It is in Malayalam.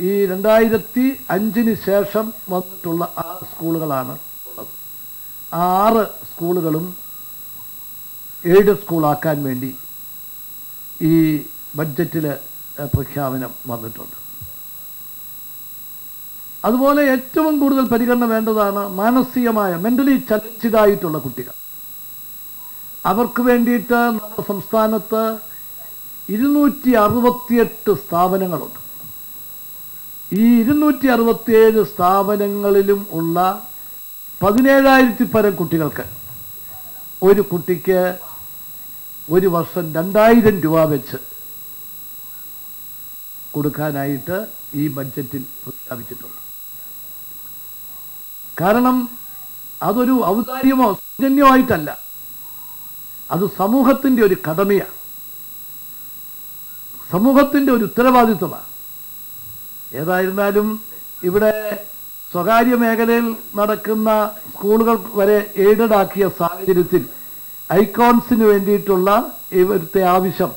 ഈ രണ്ടായിരത്തി അഞ്ചിന് ശേഷം വന്നിട്ടുള്ള ആറ് സ്കൂളുകളാണ് ഉള്ളത്. ആറ് സ്കൂളുകളും എയ്ഡ് സ്കൂളാക്കാൻ വേണ്ടി ഈ ബഡ്ജറ്റിൽ പ്രഖ്യാപനം വന്നിട്ടുണ്ട്. അതുപോലെ ഏറ്റവും കൂടുതൽ പരിഗണന വേണ്ടതാണ് മാനസികമായ മെന്റലി ചലഞ്ചിതായിട്ടുള്ള കുട്ടികൾ. അവർക്ക് വേണ്ടിയിട്ട് നമ്മുടെ സംസ്ഥാനത്ത് ഇരുന്നൂറ്റി അറുപത്തിയെട്ട് സ്ഥാപനങ്ങളുണ്ട്. ഈ ഇരുന്നൂറ്റി അറുപത്തിയേഴ് സ്ഥാപനങ്ങളിലും ഉള്ള പതിനേഴായിരത്തി പരം കുട്ടികൾക്ക് ഒരു കുട്ടിക്ക് ഒരു വർഷം രണ്ടായിരം രൂപ വെച്ച് കൊടുക്കാനായിട്ട് ഈ ബഡ്ജറ്റിൽ പ്രഖ്യാപിച്ചിട്ടുണ്ട്. കാരണം അതൊരു ഔദാര്യമോ സൗജന്യമോ ആയിട്ടല്ല. അത് സമൂഹത്തിന്റെ ഒരു കടമയാണ്. സമൂഹത്തിന്റെ ഒരു ഉത്തരവാദിത്വമാണ്. ഏതായിരുന്നാലും ഇവിടെ സ്വകാര്യ മേഖലയിൽ നടക്കുന്ന സ്കൂളുകൾ വരെ എയ്ഡഡ് ആക്കിയ സാഹചര്യത്തിൽ ഐക്കോൺസിന് വേണ്ടിയിട്ടുള്ള ഇവിടുത്തെ ആവശ്യം